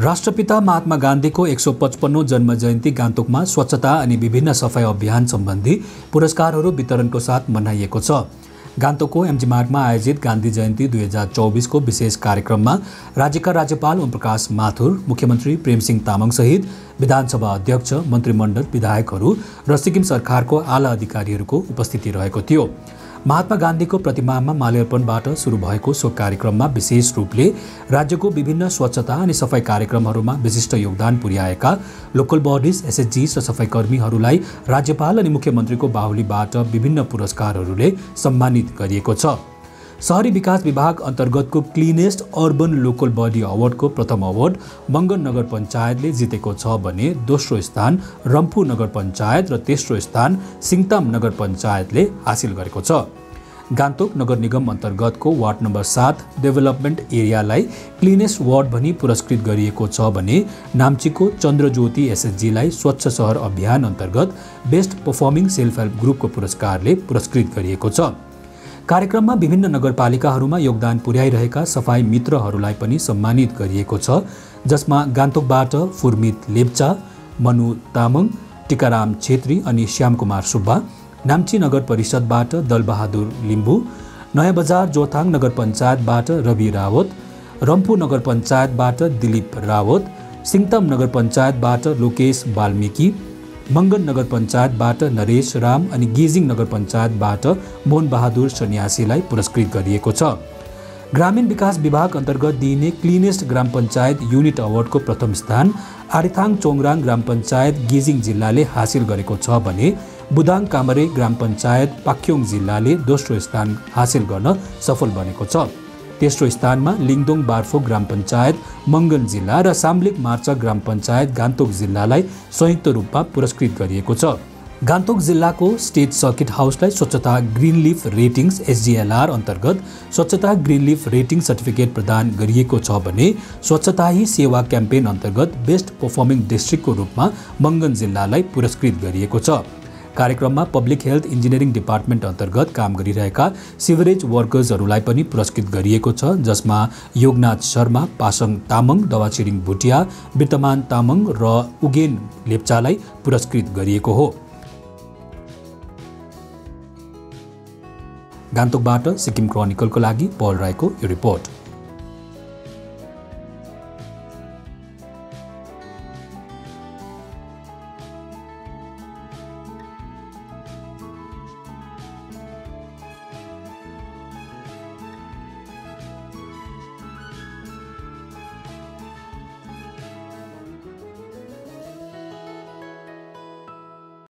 राष्ट्रपिता महात्मा गान्धीको एक सौ पचपन्नौ जन्म जयन्ती गान्तोकमा स्वच्छता अनि विभिन्न सफाई अभियान सम्बन्धी पुरस्कारहरू वितरणको साथ मनाइएको छ। गान्तोकको एमजी मार्गमा आयोजित गान्धी जयन्ती दुई हजार चौबिसको विशेष कार्यक्रममा राज्यका राज्यपाल ओमप्रकाश माथुर मुख्यमन्त्री प्रेमसिंह तामाङसहित विधानसभा अध्यक्ष मन्त्रीमण्डल विधायकहरू र सिक्किम सरकारको आला अधिकारीहरूको उपस्थिति रहेको थियो। महात्मा गान्धीको प्रतिमामा माल्यार्पणबाट सुरु भएको सो कार्यक्रममा विशेष रूपले राज्यको विभिन्न स्वच्छता अनि सफाई कार्यक्रमहरूमा विशिष्ट योगदान पुर्याएका लोकल बडिज एसएचजी र सफाईकर्मीहरूलाई राज्यपाल अनि मुख्यमन्त्रीको बाहुलीबाट विभिन्न पुरस्कारहरूले सम्मानित गरिएको छ। सहरी विकास विभाग अन्तर्गतको क्लिनेस्ट अर्बन लोकल बडी अवार्डको प्रथम अवार्ड मङ्गन नगर पञ्चायतले जितेको छ भने दोस्रो स्थान रम्फू नगर पञ्चायत र तेस्रो स्थान सिङताम नगर पञ्चायतले हासिल गरेको छ। गान्तोक नगर निगम अन्तर्गतको वार्ड नम्बर सात डेभलपमेन्ट एरियालाई क्लिनेस्ट वार्ड भनी पुरस्कृत गरिएको छ भने नाम्चीको चन्द्रज्योति एसएचजीलाई स्वच्छ सहर अभियान अन्तर्गत बेस्ट पर्फर्मिङ सेल्फ हेल्प ग्रुपको पुरस्कारले पुरस्कृत गरिएको छ। कार्यक्रममा विभिन्न नगरपालिकाहरूमा योगदान पुर्याइरहेका सफाई मित्रहरूलाई पनि सम्मानित गरिएको छ जसमा गान्तोकबाट फुर्मित लेप्चा मनु तामाङ टिकाराम छेत्री अनि श्यामकुमार सुब्बा नाम्ची नगर परिषदबाट दलबहादुर लिम्बू नयाँ बजार जोथाङ नगर पञ्चायतबाट रवि रावत रम्फू नगर पञ्चायतबाट दिलीप रावत सिङताम नगर पञ्चायतबाट लोकेश वाल्मिकी मङ्गन नगर पञ्चायतबाट नरेश राम अनि गेजिङ नगर पञ्चायतबाट मोहनबहादुर सन्यासीलाई पुरस्कृत गरिएको छ। ग्रामीण विकास विभाग अन्तर्गत दिइने क्लिनेस्ट ग्राम पञ्चायत युनिट अवार्डको प्रथम स्थान आरिथाङ चोङराङ ग्राम पञ्चायत गेजिङ जिल्लाले हासिल गरेको छ भने बुदाङ कामरे ग्राम पञ्चायत पाक्योङ जिल्लाले दोस्रो स्थान हासिल गर्न सफल बनेको छ। तेस्रो स्थानमा लिङदोङ बार्फो ग्राम पञ्चायत मङ्गन जिल्ला र साम्लिक मार्चा ग्राम पञ्चायत गान्तोक जिल्लालाई संयुक्त रूपमा पुरस्कृत गरिएको छ। गान्तोक जिल्लाको स्टेट सर्किट हाउसलाई स्वच्छता ग्रिन लिफ रेटिङ्स एसजिएलआर अन्तर्गत स्वच्छता ग्रिन लिफ रेटिङ सर्टिफिकेट प्रदान गरिएको छ भने स्वच्छता ही सेवा क्याम्पेन अन्तर्गत बेस्ट पर्फर्मिङ डिस्ट्रिक्टको रूपमा मङ्गन जिल्लालाई पुरस्कृत गरिएको छ। कार्यक्रममा पब्लिक हेल्थ इन्जिनियरिङ डिपार्टमेन्ट अन्तर्गत काम गरिरहेका सिभरेज वर्कर्सहरूलाई पनि पुरस्कृत गरिएको छ जसमा योगनाथ शर्मा पासङ तामाङ दवाछिरिङ भुटिया विर्तमान तामाङ र उगेन लेप्चालाई पुरस्कृत गरिएको हो। गान्तोकबाट सिक्किम क्रोनिकलको लागि पल राईको यो रिपोर्ट।